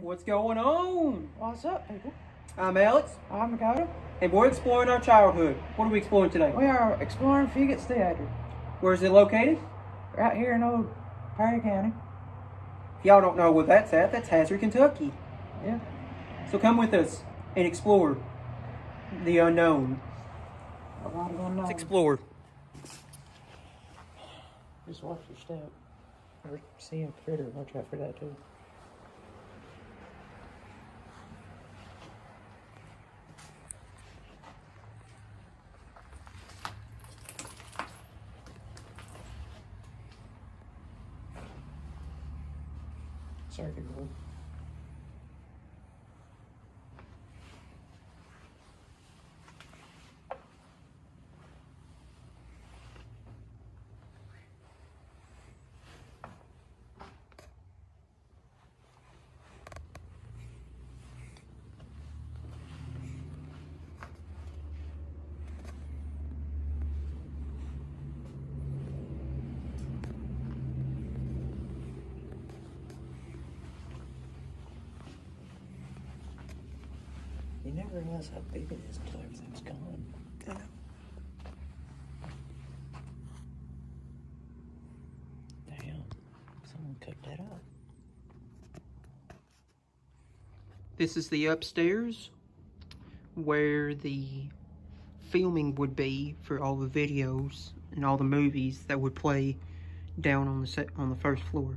What's going on? What's up, people? I'm Alex, I'm Dakota. and we're exploring our childhood. What are we exploring today? We are exploring Fugate's Theater, Where's it located? right here in old Perry County. If y'all don't know where that's at, that's Hazard, Kentucky. Yeah. So come with us and explore the unknown. A lot of unknown. Let's explore. Just watch your step. We're seeing critter. Watch out for that, too. Circuit board. You never realize how big it is until everything's gone. Damn. Someone cooked that up. This is the upstairs where the filming would be for all the videos and all the movies that would play down on the set on the first floor.